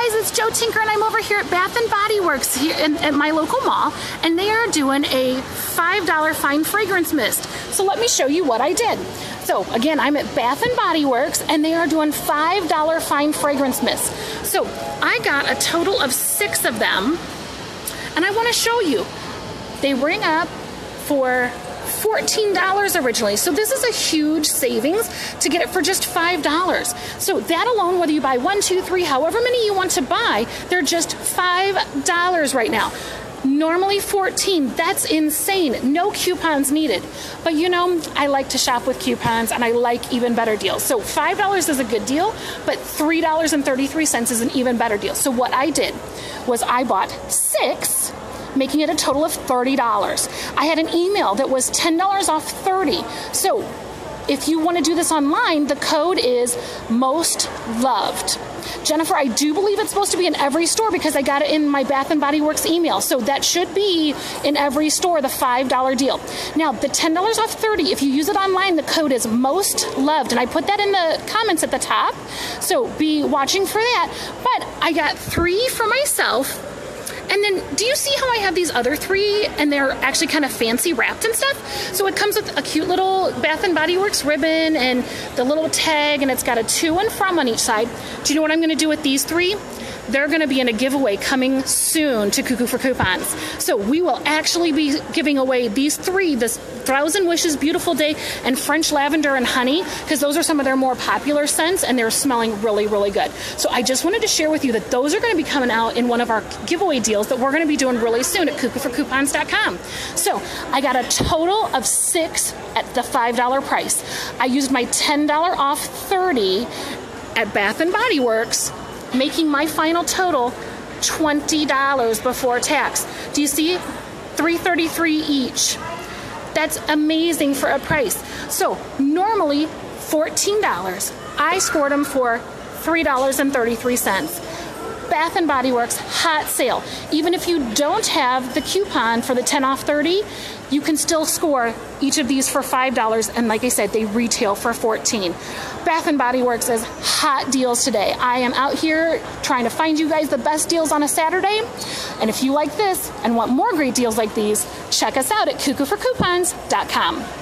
guys, it's Joe Tinker, and I'm over here at Bath and Body Works here in, at my local mall, and they are doing a $5 fine fragrance mist. So let me show you what I did. So again, I'm at Bath and Body Works, and they are doing $5 fine fragrance mist. So I got a total of six of them, and I want to show you. They ring up for $14 originally. So this is a huge savings to get it for just $5. So that alone, whether you buy one, two, three, however many you want to buy, they're just $5 right now. Normally 14, that's insane. No coupons needed. But you know, I like to shop with coupons and I like even better deals. So $5 is a good deal, but $3.33 is an even better deal. So what I did was I bought six making it a total of $30. I had an email that was $10 off 30. So if you want to do this online, the code is most loved. Jennifer, I do believe it's supposed to be in every store because I got it in my Bath and Body Works email. So that should be in every store, the $5 deal. Now, the $10 off 30, if you use it online, the code is most loved. And I put that in the comments at the top. So be watching for that. But I got three for myself and then, do you see how I have these other three and they're actually kind of fancy wrapped and stuff? So it comes with a cute little Bath and Body Works ribbon and the little tag, and it's got a to and from on each side. Do you know what I'm going to do with these three? They're going to be in a giveaway coming soon to Cuckoo for Coupons. So we will actually be giving away these three this Thousand Wishes Beautiful Day and French Lavender and Honey because those are some of their more popular scents and they're smelling really, really good. So I just wanted to share with you that those are going to be coming out in one of our giveaway deals that we're going to be doing really soon at cuckooforcoupons.com. So I got a total of six at the $5 price. I used my $10 off 30 at Bath and Body Works making my final total $20 before tax. Do you see? 333 each. That's amazing for a price. So, normally $14. I scored them for $3.33. Bath and Body Works hot sale. Even if you don't have the coupon for the 10 off 30, you can still score each of these for $5 and like I said, they retail for 14. Bath and Body Works is hot deals today. I am out here trying to find you guys the best deals on a Saturday. And if you like this and want more great deals like these, check us out at cuckooforcoupons.com.